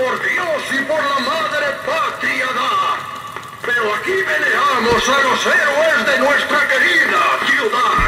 por Dios y por la madre patria da. Pero aquí veneramos a los héroes de nuestra querida ciudad.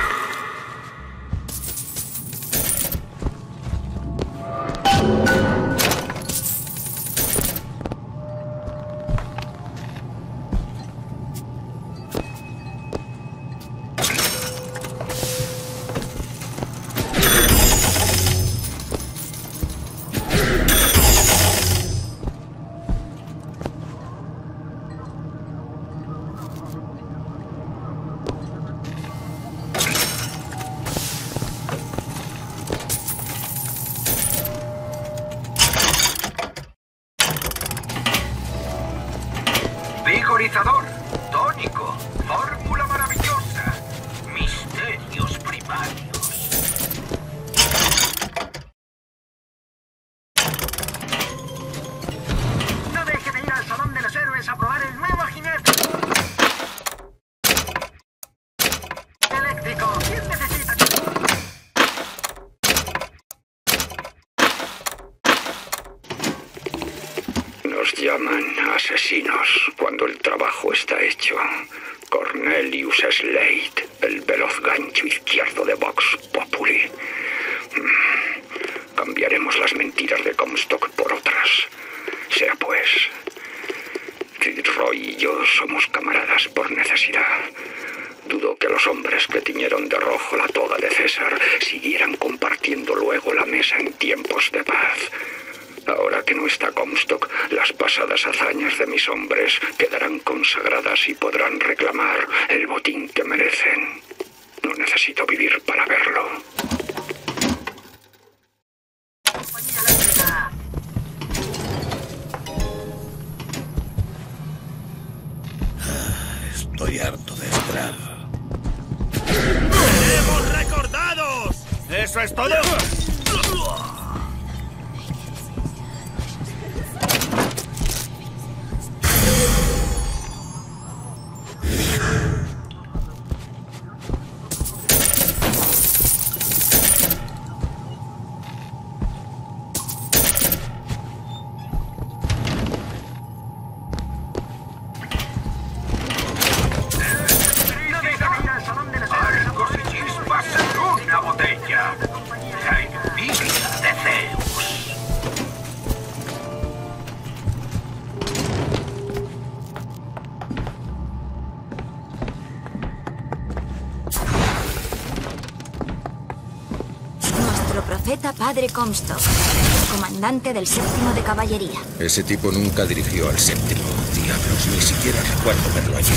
Nuestro profeta Padre Comstock, comandante del séptimo de caballería. Ese tipo nunca dirigió al séptimo. Diablos, ni siquiera recuerdo verlo allí.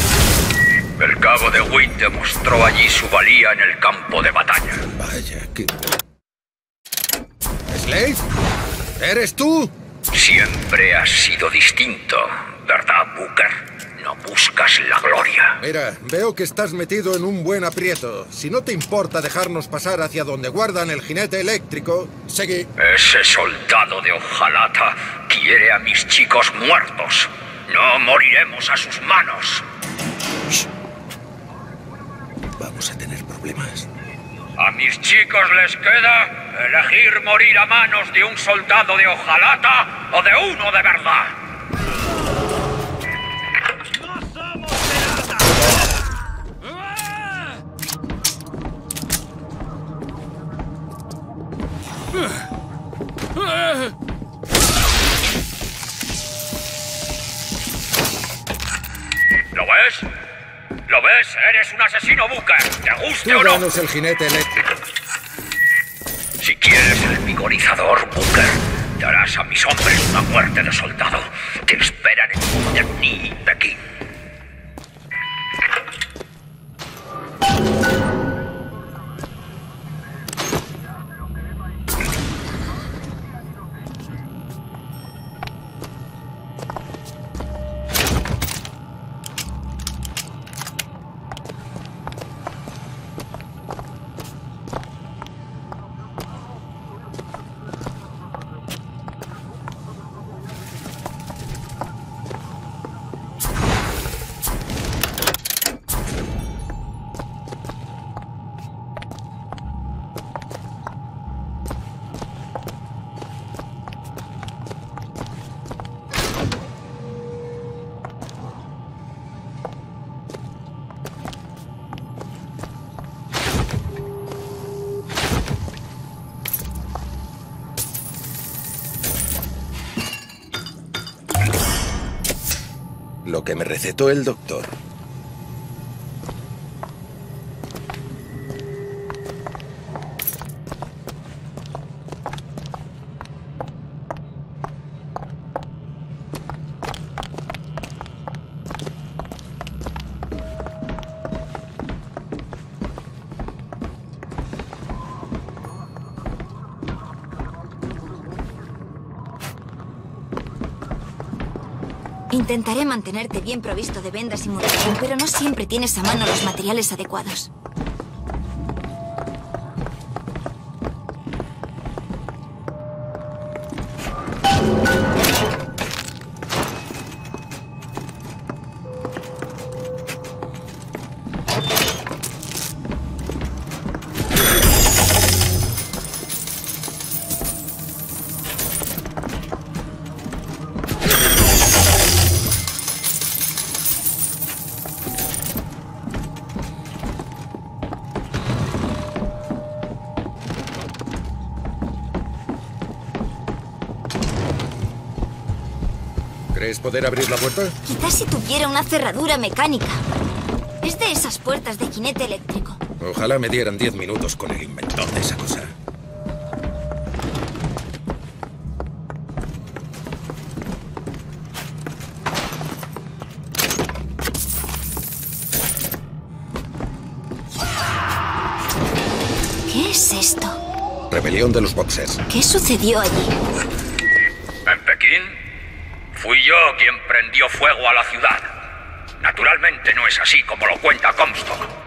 El cabo de Witt demostró allí su valía en el campo de batalla. Vaya, que... ¿Slade? ¿Eres tú? Siempre has sido distinto, ¿verdad, Booker? Buscas la gloria. Mira, veo que estás metido en un buen aprieto. Si no te importa dejarnos pasar hacia donde guardan el jinete eléctrico, seguí. Ese soldado de Ojalata quiere a mis chicos muertos. No moriremos a sus manos. Vamos a tener problemas. A mis chicos les queda elegir morir a manos de un soldado de Ojalata o de uno de verdad. ¿Lo ves? ¿Lo ves? Eres un asesino, Booker. ¿Te guste Tú o no? el jinete eléctrico. Si quieres el vigorizador, Booker, darás a mis hombres una muerte de soldado. Te esperan en Mutiny y que me recetó el doctor. Intentaré mantenerte bien provisto de vendas y munición, pero no siempre tienes a mano los materiales adecuados. Poder abrir la puerta? Quizás si tuviera una cerradura mecánica. Es de esas puertas de jinete eléctrico. Ojalá me dieran 10 minutos con el inventor de esa cosa. ¿Qué es esto? Rebelión de los boxers. ¿Qué sucedió allí? Fui yo quien prendió fuego a la ciudad. Naturalmente no es así como lo cuenta Comstock.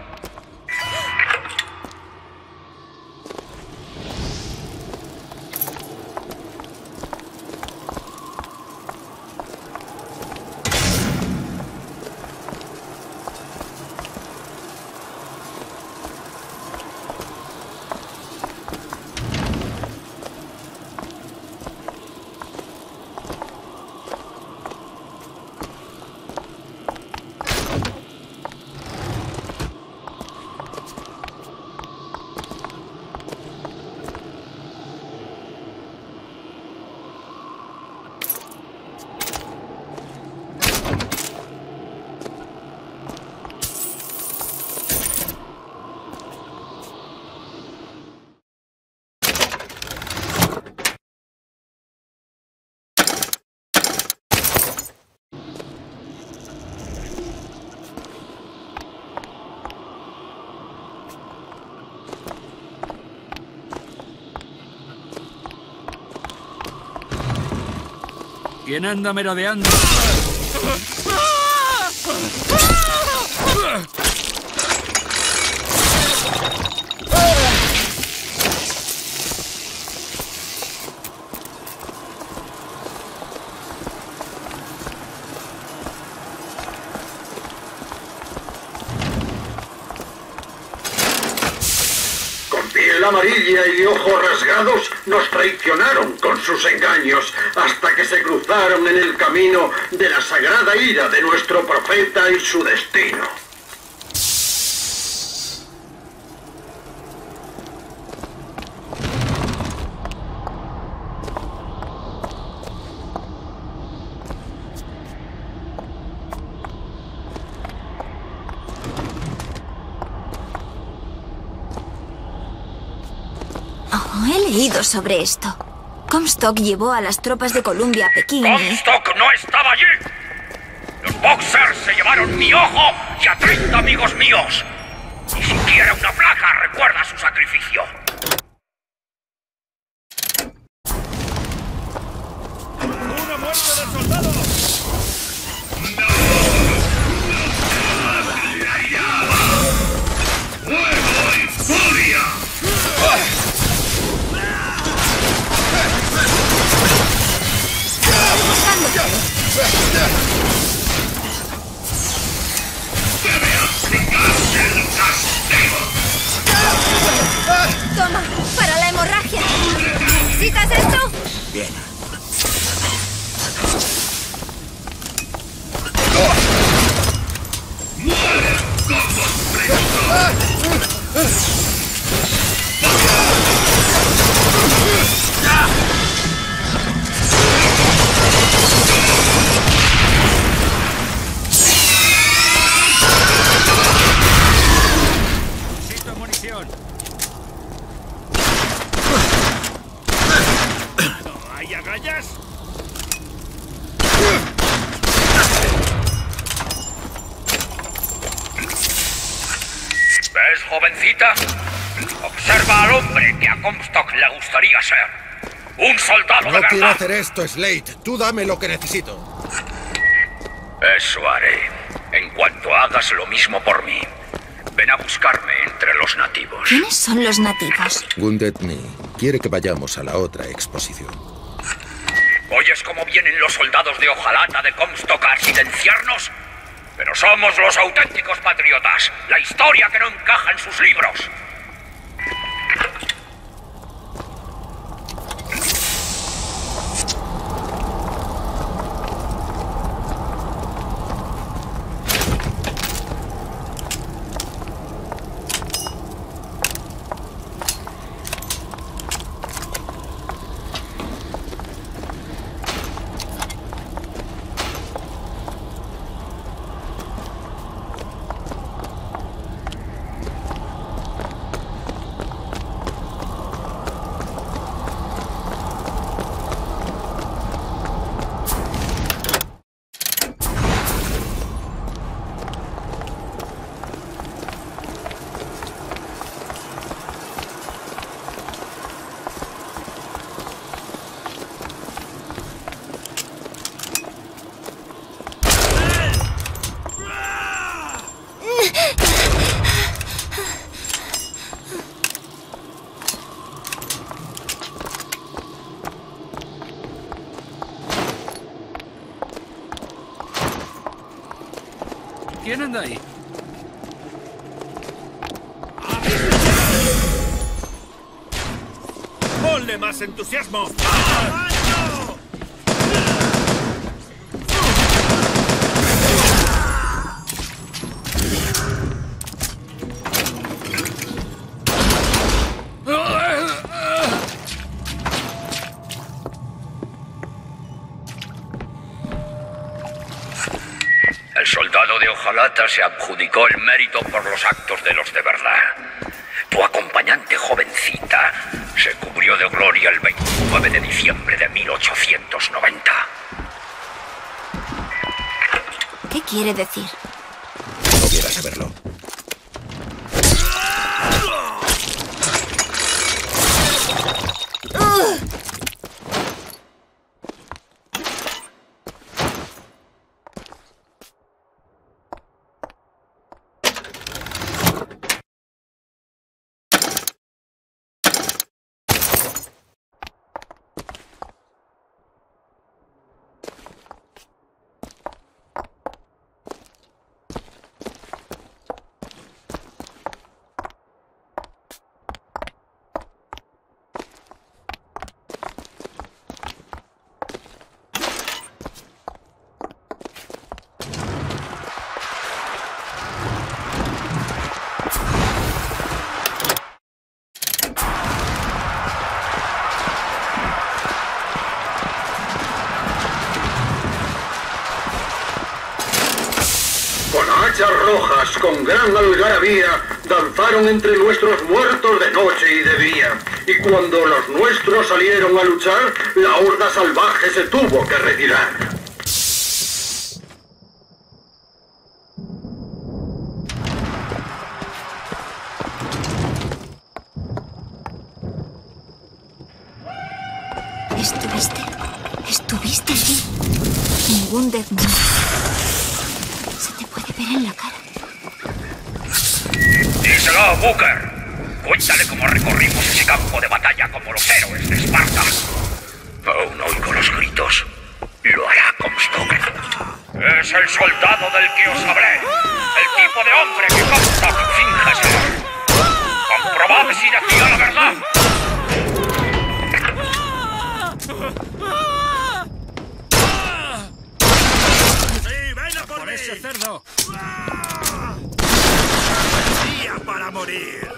¿Quién anda merodeando? Con piel amarilla y ojos rasgados nos traicionaron con sus engaños hasta que se cruzaron en el camino de la sagrada ira de nuestro profeta y su destino. Oh, sobre esto. Comstock llevó a las tropas de Columbia a Pekín. Comstock no estaba allí. Los boxers se llevaron mi ojo y a 30 amigos míos. Ni siquiera una placa recuerda su sacrificio. Ugh! Hacer esto, Slate. Tú dame lo que necesito. Eso haré. En cuanto hagas lo mismo por mí. Ven a buscarme entre los nativos. ¿Quiénes son los nativos? Wounded Knee quiere que vayamos a la otra exposición. ¿Oyes cómo vienen los soldados de Ojalata de Comstock a silenciarnos? Pero somos los auténticos patriotas. La historia que no encaja en sus libros. ¡Ponle más entusiasmo! El se adjudicó el mérito por los actos de los de verdad. Tu acompañante jovencita se cubrió de gloria el 29 de diciembre de 1890. ¿Qué quiere decir? No quiera saberlo. Con gran algarabía, danzaron entre nuestros muertos de noche y de día. Y cuando los nuestros salieron a luchar, la horda salvaje se tuvo que retirar. ¿Estuviste? ¿Estuviste allí? Wounded Knee. Se te puede ver en la cara. Díselo, Booker. Cuéntale cómo recorrimos ese campo de batalla como los héroes de Esparta. Aún oigo los gritos. Lo hará Comstock. Es el soldado del que os hablé. El tipo de hombre que Comstock finge ser. Comprobad si decía la verdad. ¡Sí, ven a por ¡Por mí! ese cerdo! ¡Día para morir!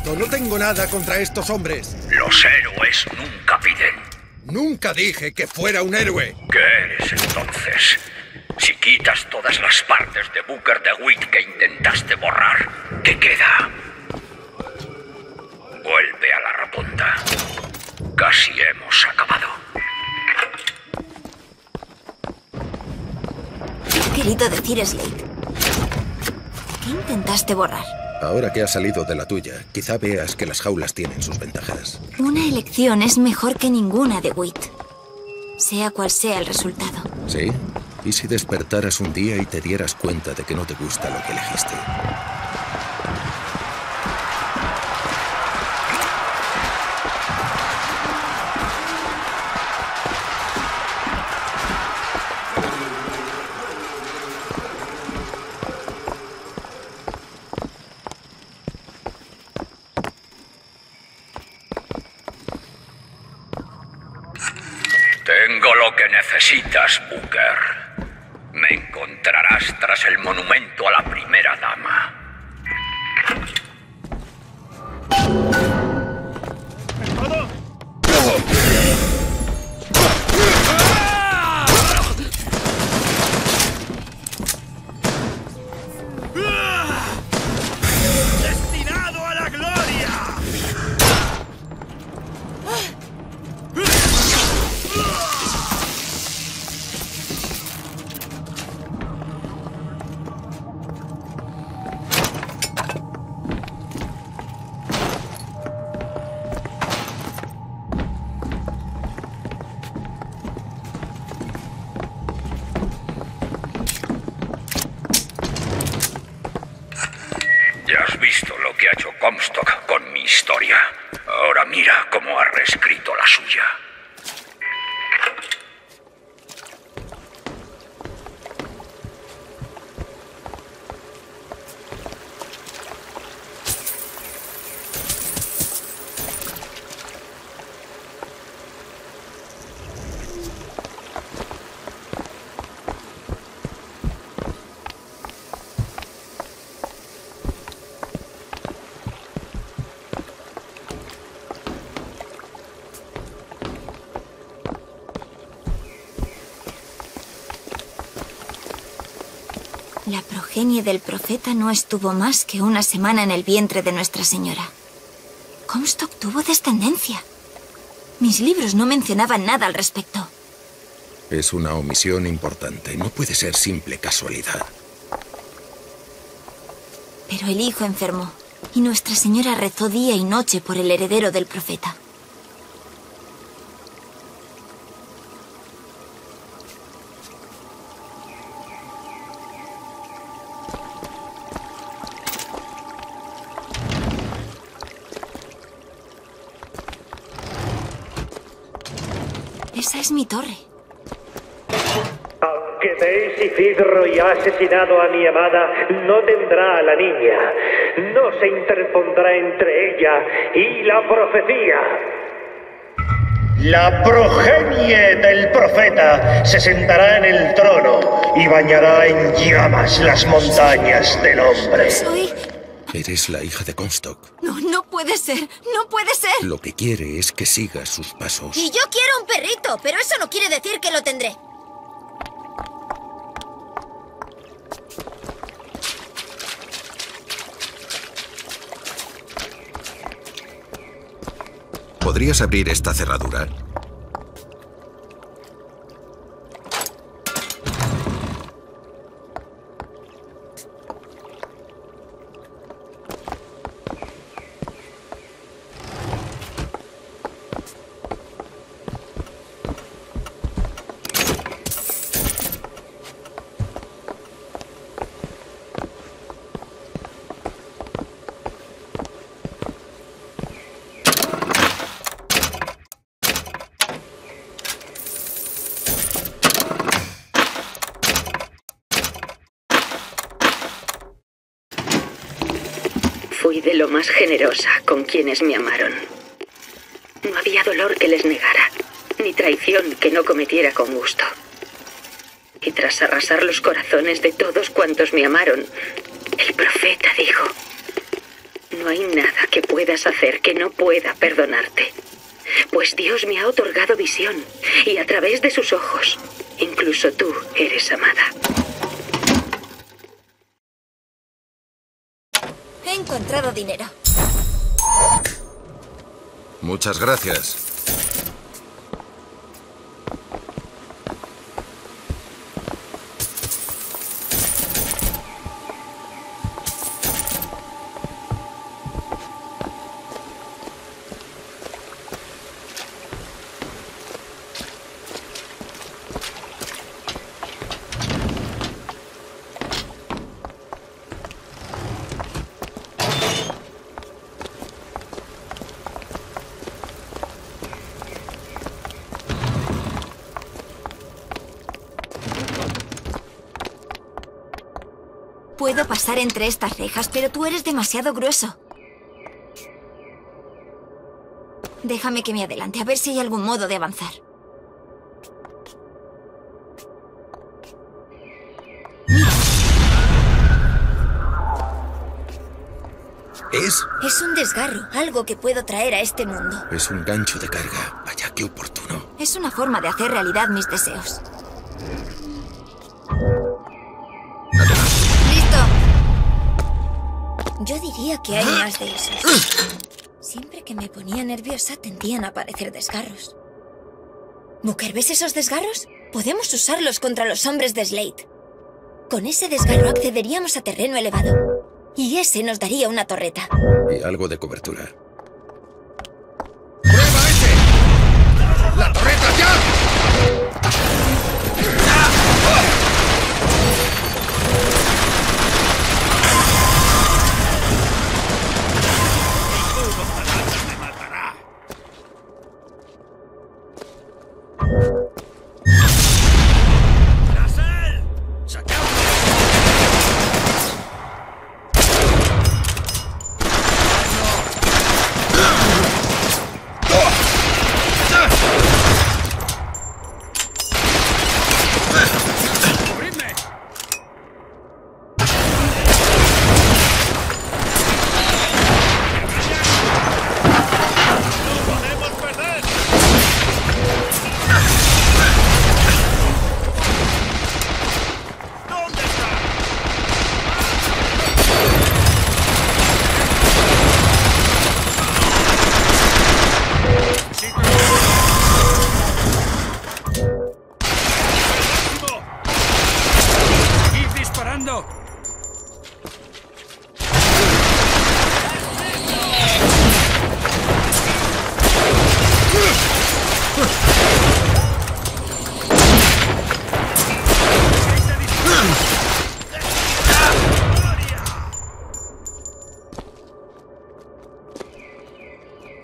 Esto. No tengo nada contra estos hombres. Los héroes nunca piden. Nunca dije que fuera un héroe. ¿Qué eres entonces? Si quitas todas las partes de Booker de Witt que intentaste borrar, ¿qué queda? Vuelve a la rotonda. Casi hemos acabado. ¿Qué ha querido decir Slade? ¿Qué intentaste borrar? Ahora que has salido de la tuya, quizá veas que las jaulas tienen sus ventajas. Una elección es mejor que ninguna de Witt. Sea cual sea el resultado. ¿Sí? ¿Y si despertaras un día y te dieras cuenta de que no te gusta lo que elegiste? Lo que necesitas, Booker. Me encontrarás tras el monumento a la primera dama. Progenie del profeta no estuvo más que una semana en el vientre de Nuestra Señora. Comstock tuvo descendencia. Mis libros no mencionaban nada al respecto. Es una omisión importante. No puede ser simple casualidad. Pero el hijo enfermó y Nuestra Señora rezó día y noche por el heredero del profeta. Torre. Aunque Daisy Fidroy ha asesinado a mi amada, no tendrá a la niña. No se interpondrá entre ella y la profecía. La progenie del profeta se sentará en el trono y bañará en llamas las montañas del hombre. Soy... Eres la hija de Comstock. No, no puede ser. No puede ser. Lo que quiere es que sigas sus pasos. Y yo quiero un perrito, pero eso no quiere decir que lo tendré. ¿Podrías abrir esta cerradura? Quienes me amaron. No había dolor que les negara, ni traición que no cometiera con gusto. Y tras arrasar los corazones de todos cuantos me amaron, el profeta dijo, no hay nada que puedas hacer que no pueda perdonarte. Pues Dios me ha otorgado visión y a través de sus ojos, incluso tú eres amada. He encontrado dinero. Muchas gracias. Puedo pasar entre estas rejas, pero tú eres demasiado grueso. Déjame que me adelante, a ver si hay algún modo de avanzar. ¿Es? Es un desgarro, algo que puedo traer a este mundo. Es un gancho de carga. Vaya, qué oportuno. Es una forma de hacer realidad mis deseos. Que hay más de esos. Siempre que me ponía nerviosa tendían a aparecer desgarros. Booker, ¿ves esos desgarros? Podemos usarlos contra los hombres de Slate. Con ese desgarro accederíamos a terreno elevado. Y ese nos daría una torreta. Y algo de cobertura.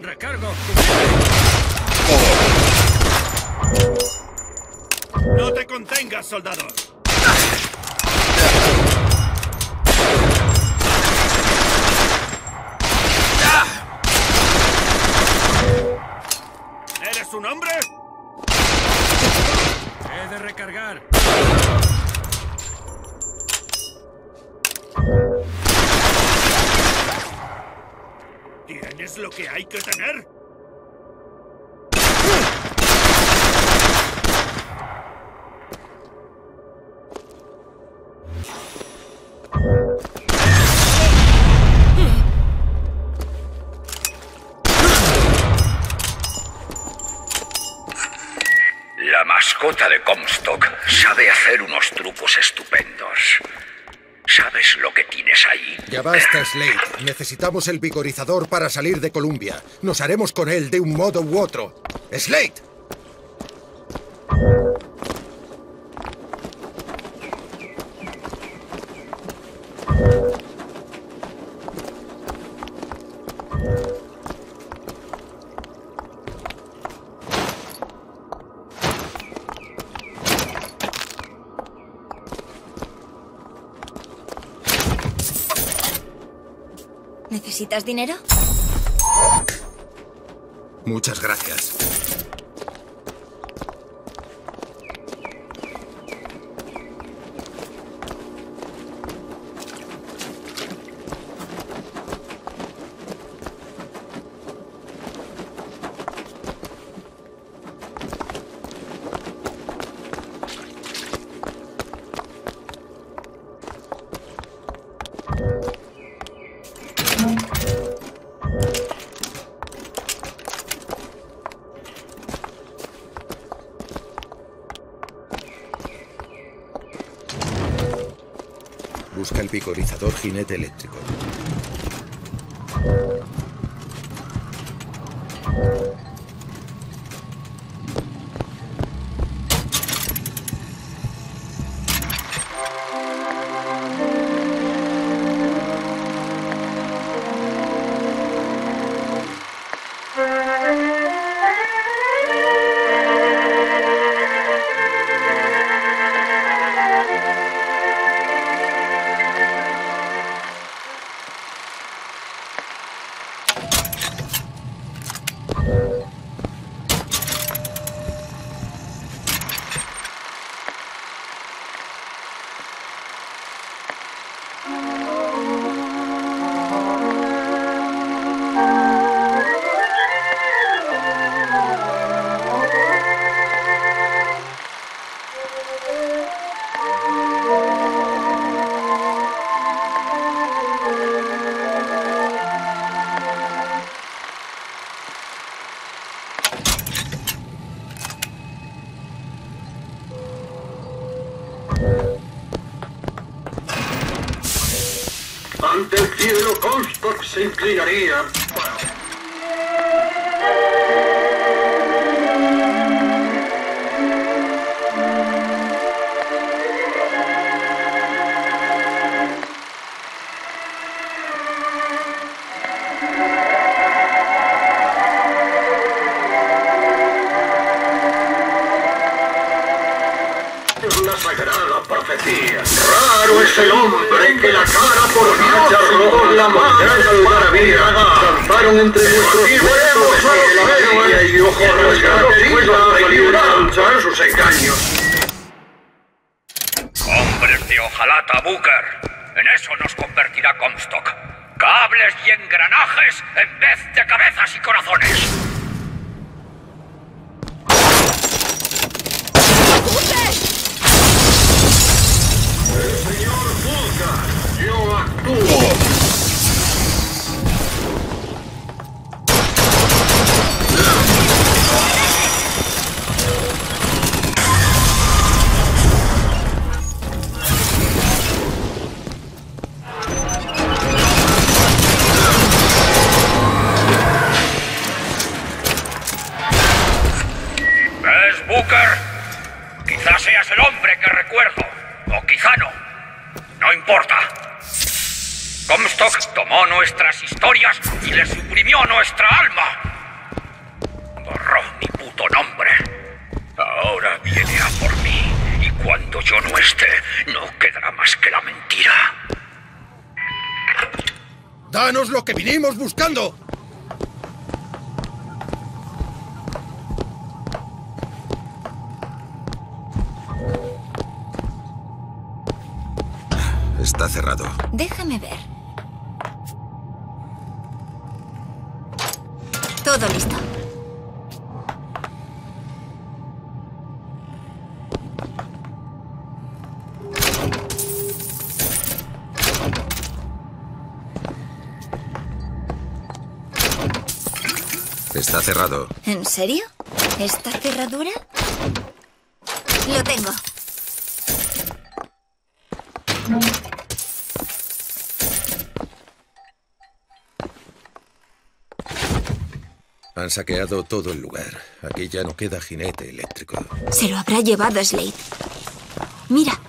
¡Recargo! ¡No te contengas, soldado! ¿Eres un hombre? He de recargar. ¿Tienes lo que hay que tener? Ya basta, Slade. Necesitamos el vigorizador para salir de Columbia. Nos haremos con él de un modo u otro. ¡Slade! ¿Necesitas dinero? Muchas gracias. Cazador Jinete Eléctrico. buscando. Está cerrado. ¿En serio? ¿Esta cerradura? Lo tengo. Han saqueado todo el lugar. Aquí ya no queda jinete eléctrico. Se lo habrá llevado Slade. Mira,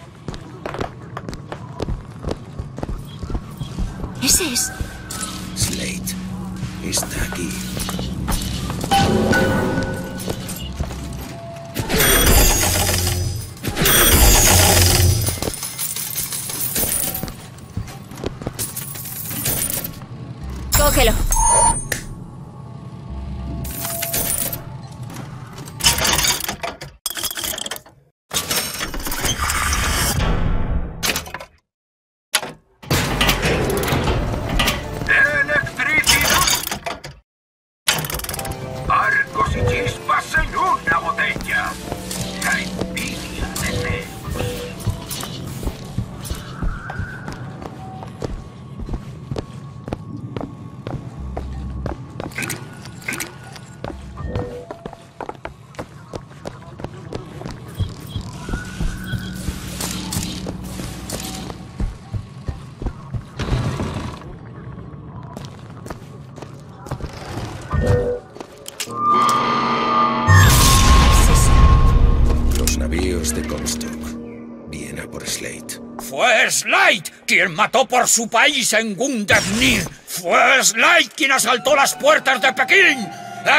Slade quien mató por su país en Gundersnir. Fue Slade quien asaltó las puertas de Pekín.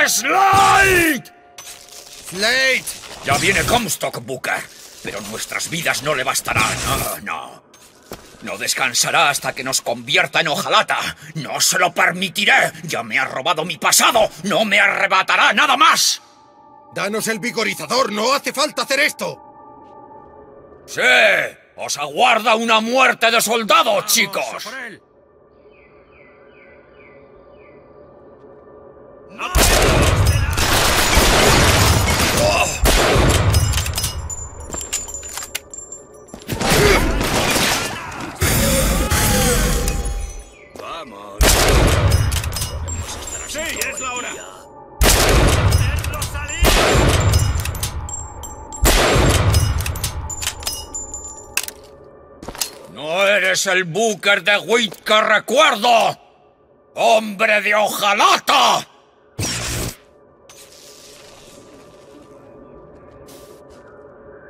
¡Slade! ¡Slate! Ya viene Comstock, Booker. Pero nuestras vidas no le bastarán. No, no. No descansará hasta que nos convierta en hojalata. No se lo permitiré. Ya me ha robado mi pasado. No me arrebatará nada más. ¡Danos el vigorizador! ¡No hace falta hacer esto! Sí. Os aguarda una muerte de soldado, chicos. No eres el Booker de Witt que recuerdo. ¡Hombre de hojalata!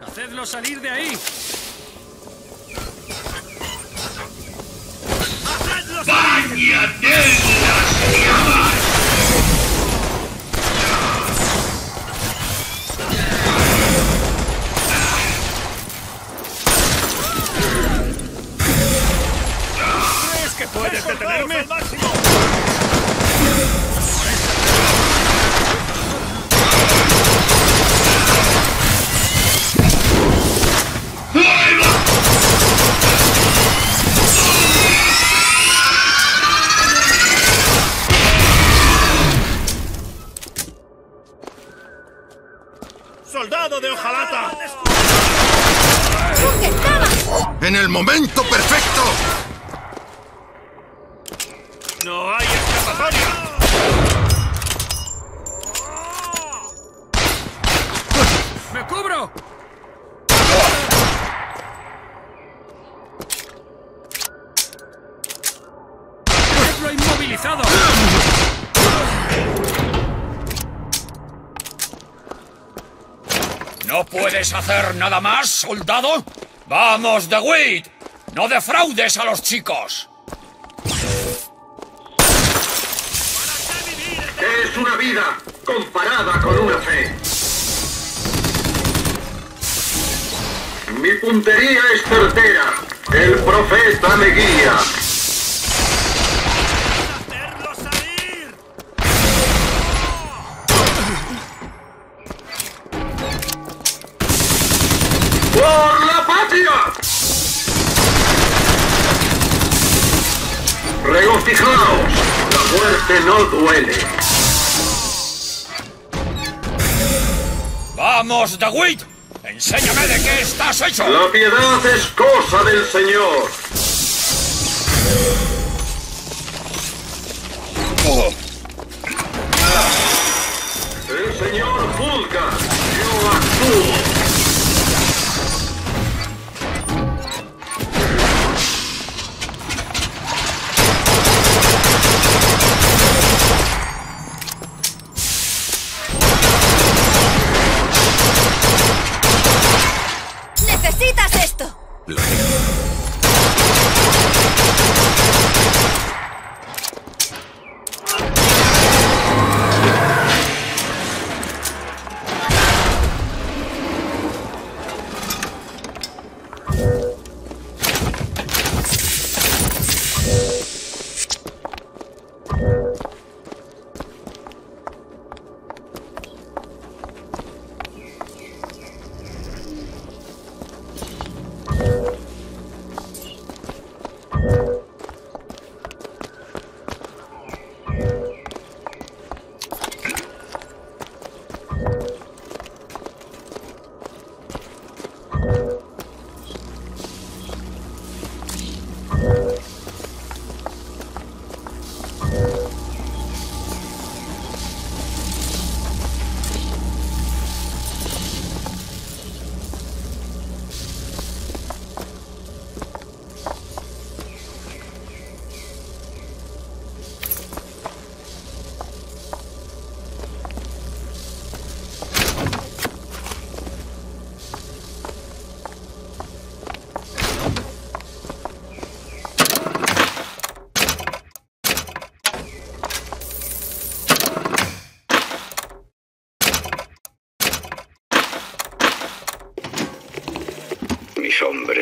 ¡Hacedlo salir de ahí! ¡Hacedlo salir! ¿Crees que puedes detenerme? máximo! ¡Soldado de hojalata! ¡En el momento más, soldado? ¡Vamos, de Witt! ¡No defraudes a los chicos! Es una vida comparada con una fe. Mi puntería es certera. El profeta me guía. No duele. ¡Vamos, de Witt! ¡Enséñame de qué estás hecho! La piedad es cosa del Señor. Oh,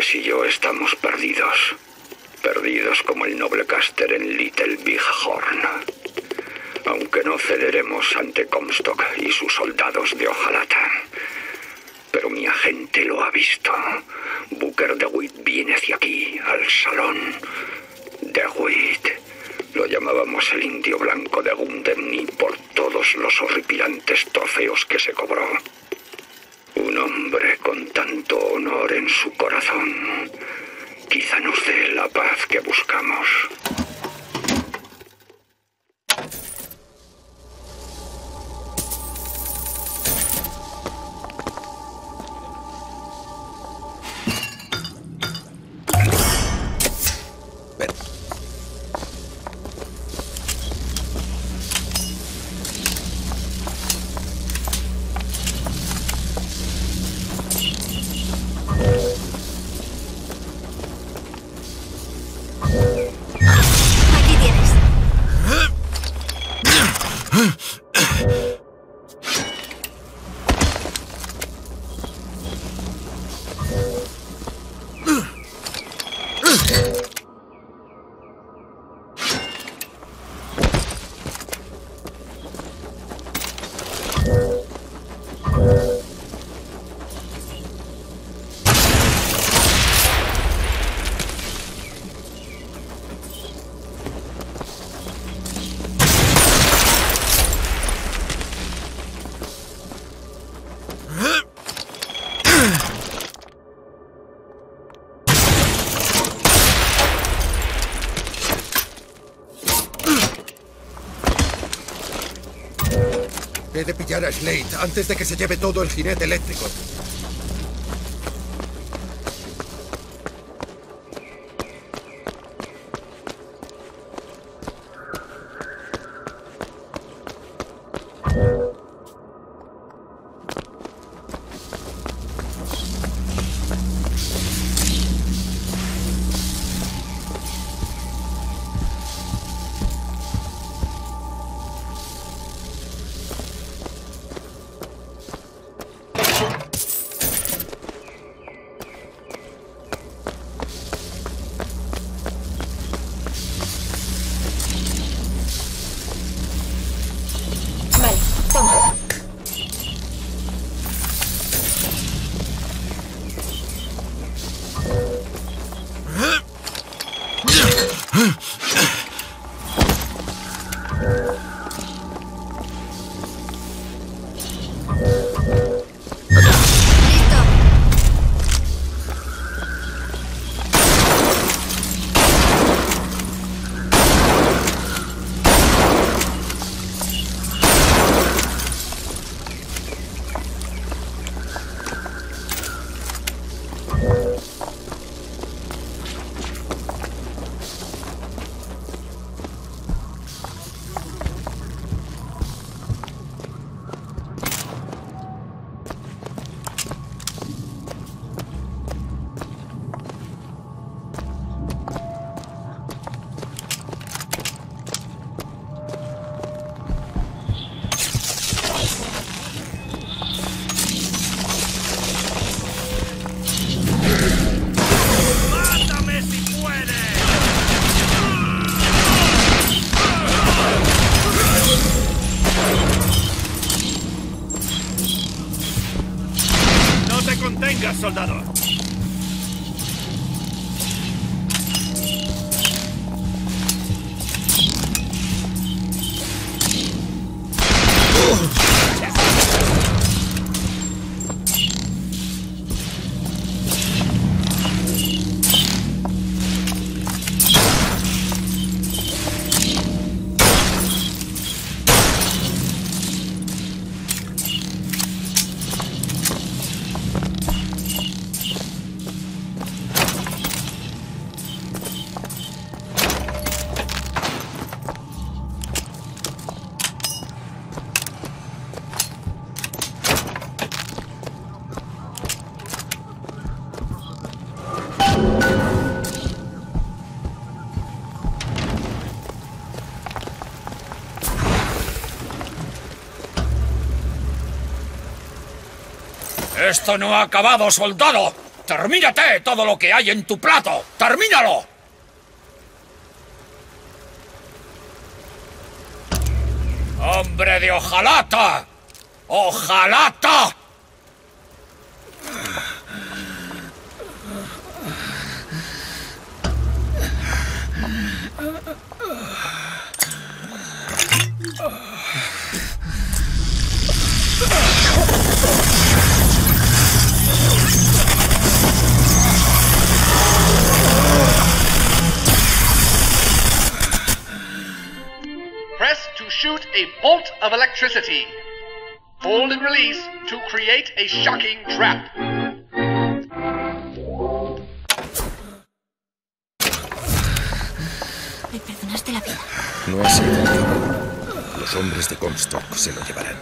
Hombres y yo estamos perdidos. Perdidos como el noble Caster en Little Big Horn. Aunque no cederemos ante Comstock y sus soldados de hojalata. Pero mi agente lo ha visto. Booker DeWitt viene hacia aquí, al salón. DeWitt. Lo llamábamos el indio blanco de Gundemni por todos los horripilantes trofeos que se cobró. Tanto honor en su corazón. Quizá nos dé la paz que buscamos. He de pillar a Slade antes de que se lleve todo el jinete eléctrico. ¡Esto no ha acabado, soldado! ¡Termínate todo lo que hay en tu plato! ¡Termínalo! ¡Hombre de hojalata! ¡Ojalata! A bolt of electricity. Hold and release to create a shocking trap. Me perdonaste la vida. No ha sido tiempo. Los hombres de Comstock se lo llevarán.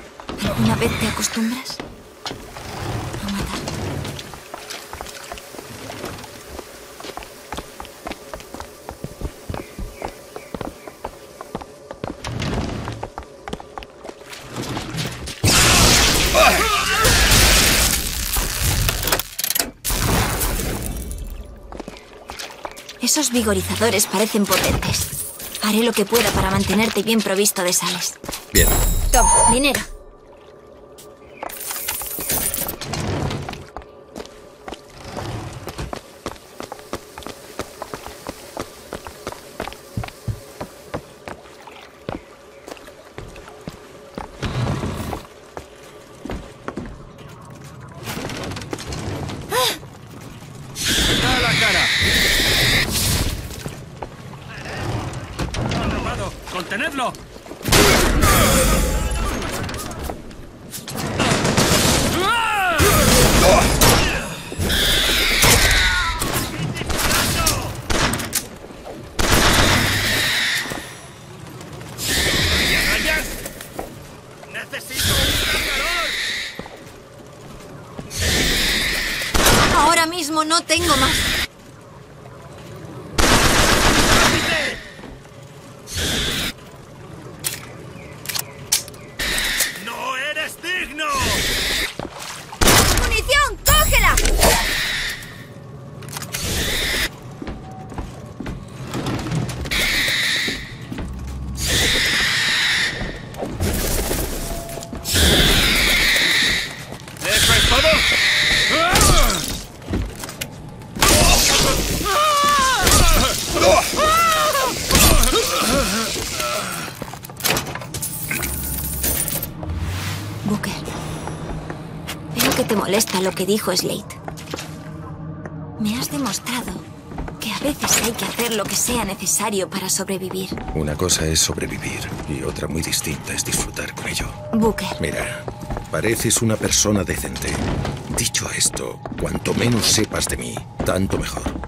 ¿Alguna vez te acostumbras? Esos vigorizadores parecen potentes. Haré lo que pueda para mantenerte bien provisto de sales. Bien. Tom, dinero. Lo que dijo Slate. Me has demostrado que a veces hay que hacer lo que sea necesario para sobrevivir. Una cosa es sobrevivir y otra muy distinta es disfrutar con ello. Booker. Mira, pareces una persona decente. Dicho esto, cuanto menos sepas de mí, tanto mejor.